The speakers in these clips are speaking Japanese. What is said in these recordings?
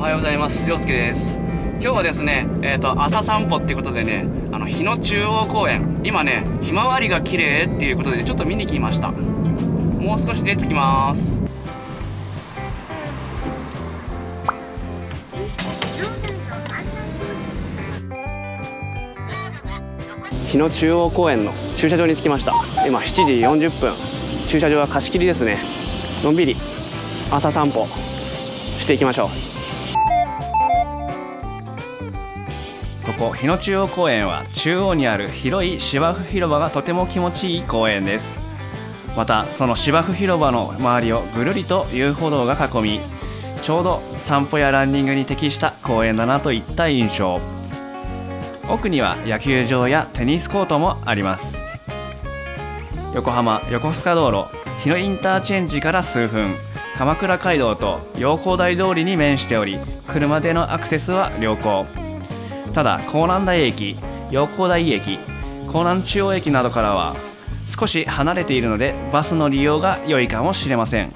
おはようございます。陽介です。今日はですねえっ、ー、と朝散歩っていうことでねあの日野中央公園。今ねひまわりが綺麗っていうことでちょっと見に来ました。もう少しで着きます。日野中央公園の駐車場に着きました。今7時40分。駐車場は貸し切りですね。のんびり朝散歩していきましょう。ここ日野中央公園は中央にある広い芝生広場がとても気持ちいい公園です。またその芝生広場の周りをぐるりと遊歩道が囲みちょうど散歩やランニングに適した公園だなといった印象。奥には野球場やテニスコートもあります。横浜横須賀道路日野インターチェンジから数分。鎌倉街道と陽光台通りに面しており車でのアクセスは良好。ただ港南台駅陽光台駅港南中央駅などからは少し離れているのでバスの利用が良いかもしれません。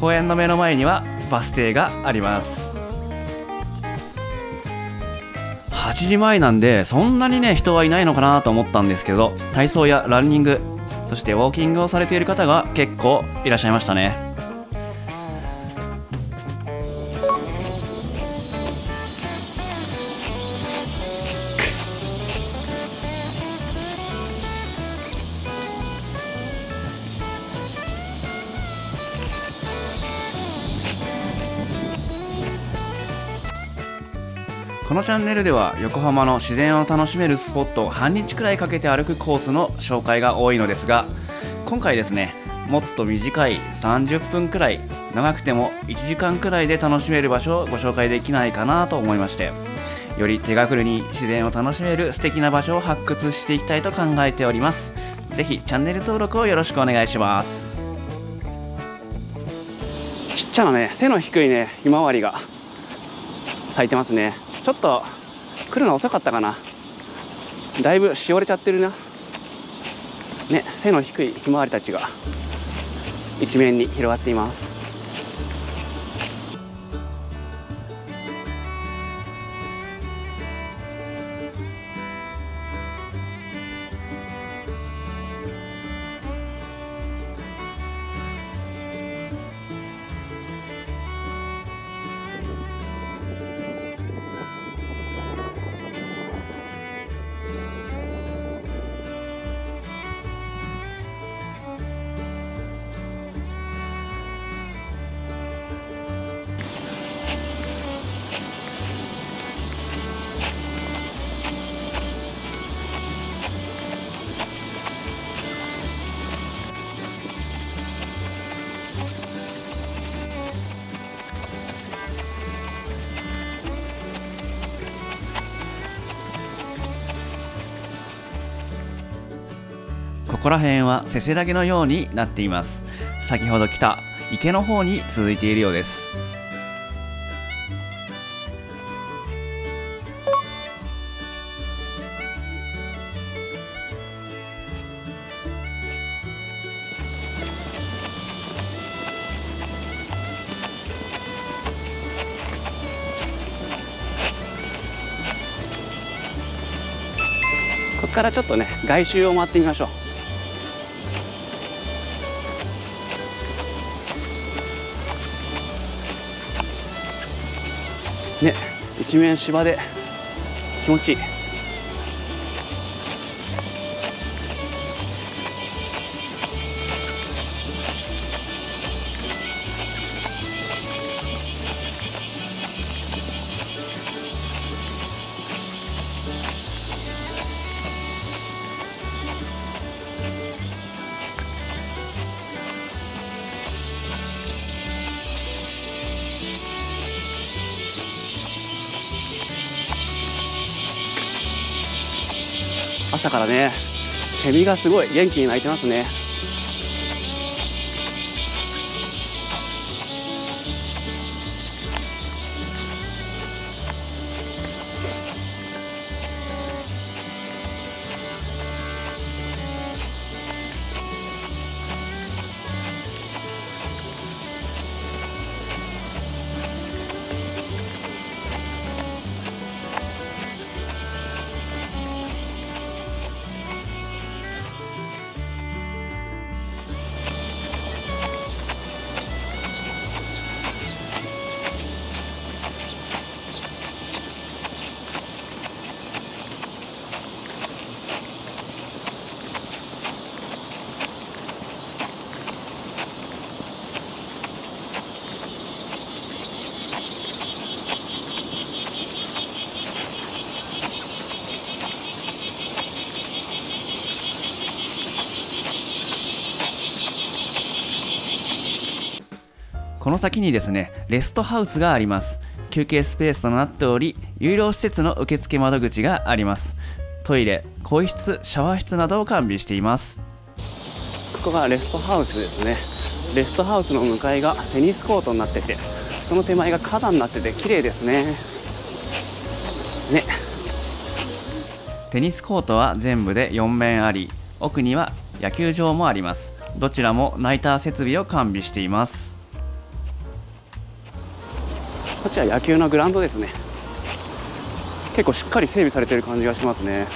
公園の目の前にはバス停があります。8時前なんでそんなにね人はいないのかなと思ったんですけど体操やランニングそしてウォーキングをされている方が結構いらっしゃいましたね。このチャンネルでは横浜の自然を楽しめるスポットを半日くらいかけて歩くコースの紹介が多いのですが今回ですねもっと短い30分くらい長くても1時間くらいで楽しめる場所をご紹介できないかなと思いましてより手がくるに自然を楽しめる素敵な場所を発掘していきたいと考えております。ぜひチャンネル登録をよろしくお願いします。ちっちゃなね背の低いねひまわりが咲いてますね。ちょっと来るの遅かったかな。だいぶしおれちゃってるな。ね背の低いひまわりたちが一面に広がっています。ここら辺はせせらぎのようになっています。先ほど来た池の方に続いているようです。ここからちょっとね外周を回ってみましょう。ね一面芝で気持ちいい。朝からねセミがすごい元気に鳴いてますね。この先にですねレストハウスがあります。休憩スペースとなっており有料施設の受付窓口があります。トイレ更衣室シャワー室などを完備しています。ここがレストハウスですね。レストハウスの向かいがテニスコートになっててその手前が花壇になってて綺麗ですね。ね。テニスコートは全部で4面あり。奥には野球場もあります。どちらもナイター設備を完備していますこっちは野球のグラウンドですね。結構しっかり整備されてる感じがしますね。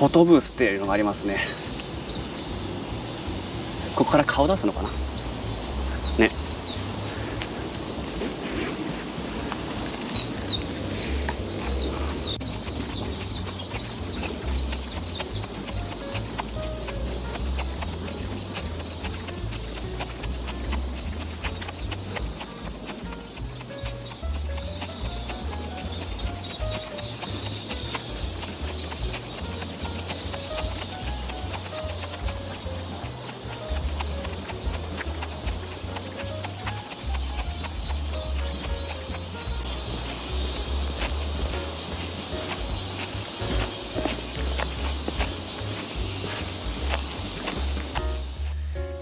フォトブースっていうのがありますね。ここから顔出すのかな？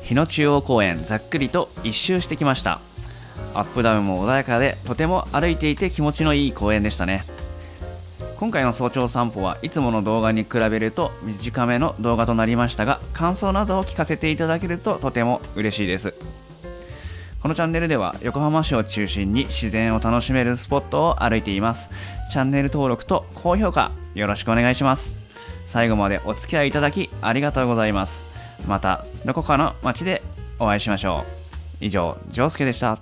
日野中央公園ざっくりと一周してきました。アップダウンも穏やかでとても歩いていて気持ちのいい公園でしたね。今回の早朝散歩はいつもの動画に比べると短めの動画となりましたが感想などを聞かせていただけるととても嬉しいです。このチャンネルでは横浜市を中心に自然を楽しめるスポットを歩いています。チャンネル登録と高評価よろしくお願いします。最後までお付き合いいただきありがとうございます。またどこかの街でお会いしましょう以上、ジョースケでした。